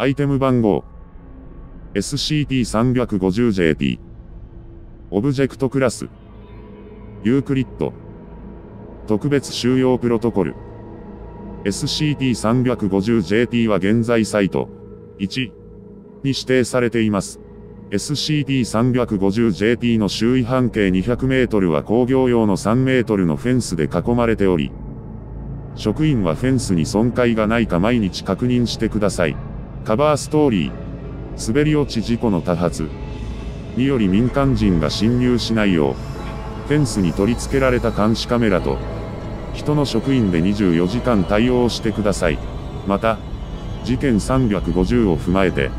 アイテム番号。SCP-350JP オブジェクトクラス。ユークリッド。特別収容プロトコル。SCP-350JP は現在サイト。1に指定されています。SCP-350JP の周囲半径200メートルは工業用の3メートルのフェンスで囲まれており、職員はフェンスに損壊がないか毎日確認してください。カバーストーリー、滑り落ち事故の多発により民間人が侵入しないよう、フェンスに取り付けられた監視カメラと、人の職員で24時間対応してください。また、事件350を踏まえて、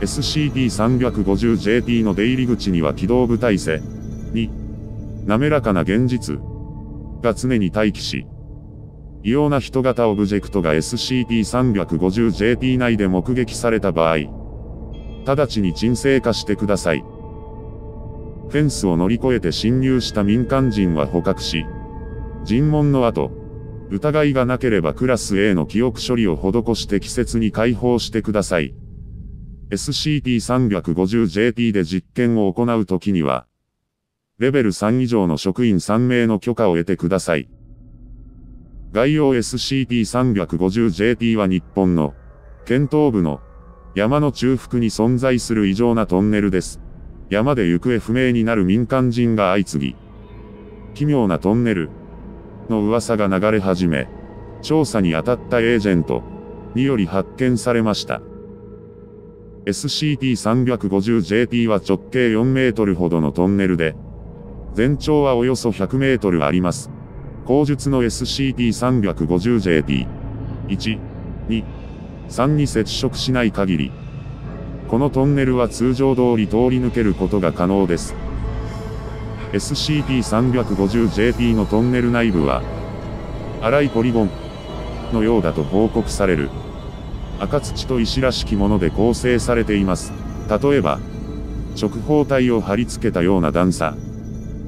SCP-350JP の出入り口には機動部隊制に、滑らかな現実が常に待機し、異様な人型オブジェクトが SCP-350JP 内で目撃された場合、直ちに沈静化してください。フェンスを乗り越えて侵入した民間人は捕獲し、尋問の後、疑いがなければクラス A の記憶処理を施して季節に解放してください。SCP-350JP で実験を行うときには、レベル3以上の職員3名の許可を得てください。概要 SCP-350JP は日本の、県東部の、山の中腹に存在する異常なトンネルです。山で行方不明になる民間人が相次ぎ、奇妙なトンネル、の噂が流れ始め、調査に当たったエージェント、により発見されました。SCP-350JP は直径4メートルほどのトンネルで、全長はおよそ100メートルあります。口述の SCP-350JP、1、2、3に接触しない限り、このトンネルは通常通り通り抜けることが可能です。SCP-350JP のトンネル内部は、粗いポリゴンのようだと報告される。赤土と石らしきもので構成されています。例えば、直方体を貼り付けたような段差。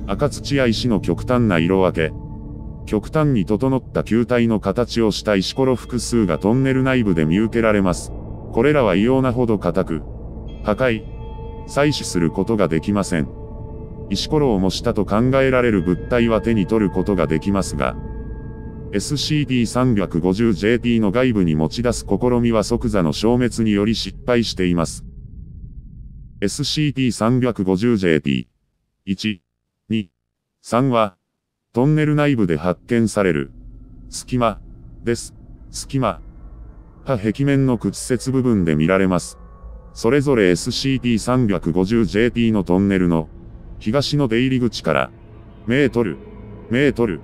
赤土や石の極端な色分け。極端に整った球体の形をした石ころ複数がトンネル内部で見受けられます。これらは異様なほど硬く、破壊、採取することができません。石ころを模したと考えられる物体は手に取ることができますが、SCP-350JP の外部に持ち出す試みは即座の消滅により失敗しています。SCP-350JP。1、2、3は、トンネル内部で発見される、隙間、です。隙間。は壁面の屈折部分で見られます。それぞれ SCP-350JP のトンネルの、東の出入り口から、メートル、メートル、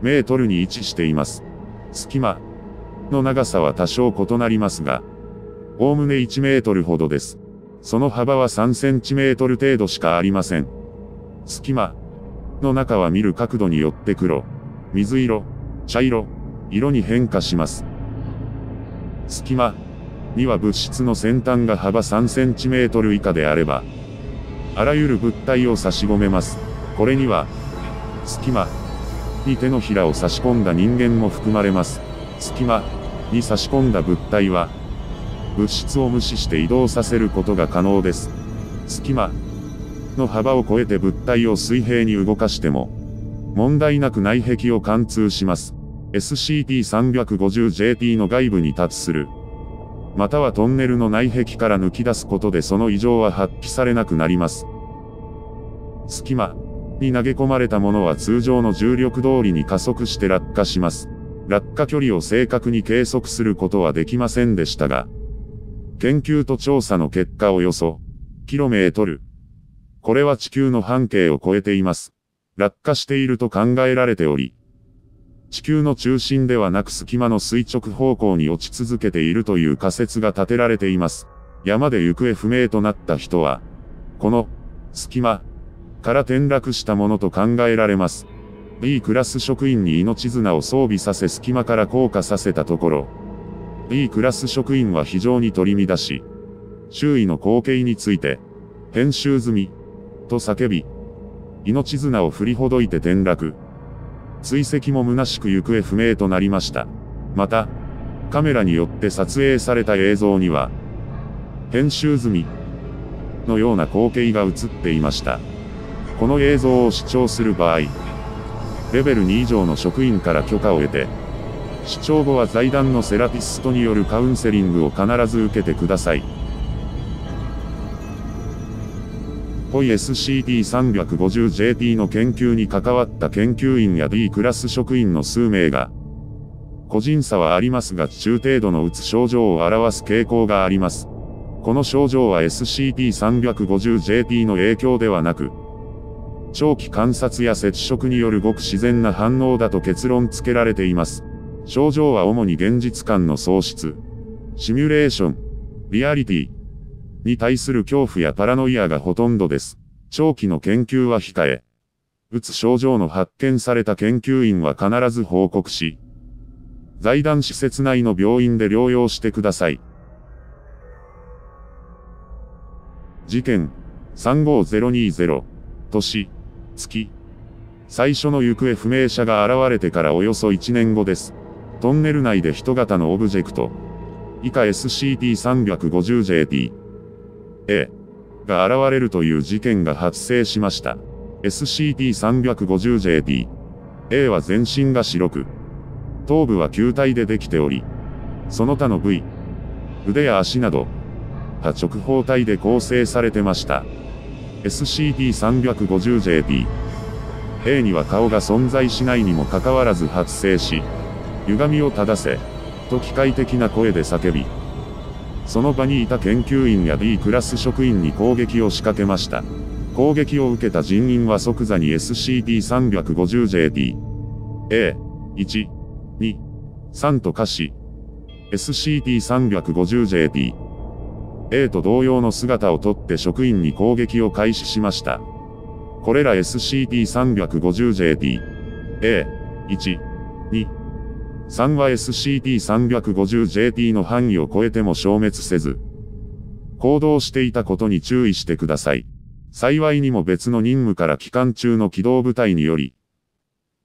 メートルに位置しています。隙間の長さは多少異なりますが、おおむね1メートルほどです。その幅は3センチメートル程度しかありません。隙間の中は見る角度によって黒、水色、茶色、色に変化します。隙間には物質の先端が幅3センチメートル以下であれば、あらゆる物体を差し込めます。これには、隙間に手のひらを差し込んだ人間も含まれます。隙間に差し込んだ物体は、物質を無視して移動させることが可能です。隙間の幅を超えて物体を水平に動かしても、問題なく内壁を貫通します。SCP-350JP の外部に達する。またはトンネルの内壁から抜き出すことでその異常は発揮されなくなります。隙間に投げ込まれたものは通常の重力通りに加速して落下します。落下距離を正確に計測することはできませんでしたが、研究と調査の結果およそ、キロメートル。これは地球の半径を超えています。落下していると考えられており、地球の中心ではなく隙間の垂直方向に落ち続けているという仮説が立てられています。山で行方不明となった人は、この、隙間、から転落したものと考えられます。B クラス職員に命綱を装備させ隙間から降下させたところ、B クラス職員は非常に取り乱し、周囲の光景について、編集済み、と叫び、命綱を振りほどいて転落。追跡も虚しく行方不明となりました。また、カメラによって撮影された映像には、編集済みのような光景が映っていました。この映像を視聴する場合、レベル2以上の職員から許可を得て、視聴後は財団のセラピストによるカウンセリングを必ず受けてください。ポイ SCP-350JP の研究に関わった研究員や D クラス職員の数名が、個人差はありますが中程度のうつ症状を表す傾向があります。この症状は SCP-350JP の影響ではなく、長期観察や接触によるごく自然な反応だと結論付けられています。症状は主に現実感の喪失、シミュレーション、リアリティに対する恐怖やパラノイアがほとんどです。長期の研究は控え、うつ症状の発見された研究員は必ず報告し、財団施設内の病院で療養してください。事件35020年月最初の行方不明者が現れてからおよそ1年後です。トンネル内で人型のオブジェクト以下 SCP-350JP A が現れるという事件が発生しました。SCP-350JP A は全身が白く、頭部は球体でできており、その他の部位、腕や足など、波直方体で構成されてました。SCP-350JP A には顔が存在しないにもかかわらず発生し、歪みを正せ、と機械的な声で叫び、その場にいた研究員や B クラス職員に攻撃を仕掛けました。攻撃を受けた人員は即座に SCP-350JP、A、1、2、3と化し、SCP-350JP、A と同様の姿をとって職員に攻撃を開始しました。これら SCP-350JP、A、1、3は SCP-350JP の範囲を超えても消滅せず、行動していたことに注意してください。幸いにも別の任務から期間中の機動部隊により、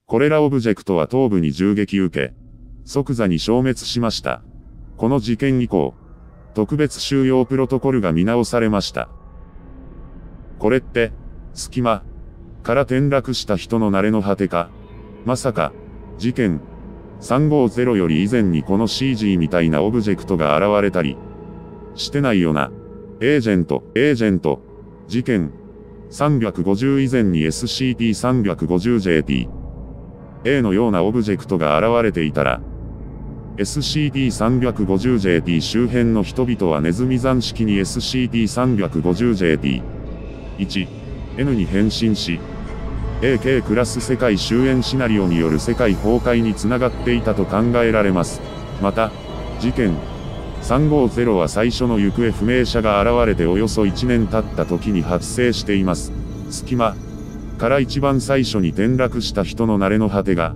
これらオブジェクトは頭部に銃撃受け、即座に消滅しました。この事件以降、特別収容プロトコルが見直されました。これって、隙間から転落した人の慣れの果てか、まさか、事件、350より以前にこの CG みたいなオブジェクトが現れたり、してないよな。エージェント、エージェント、事件、350以前に SCP-350JP、A のようなオブジェクトが現れていたら、SCP-350JP 周辺の人々はネズミ山式に SCP-350JP、1、N に変身し、AK クラス世界終焉シナリオによる世界崩壊につながっていたと考えられます。また、事件350は最初の行方不明者が現れておよそ1年経った時に発生しています。隙間から一番最初に転落した人の慣れの果てが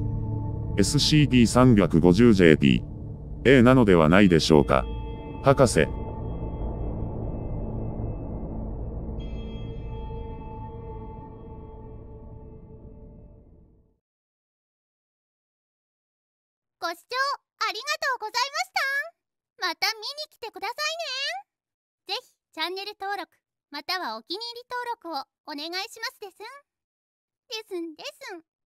SCP-350JP A なのではないでしょうか。博士。チャンネル登録またはお気に入り登録をお願いしますですん。ですんですん。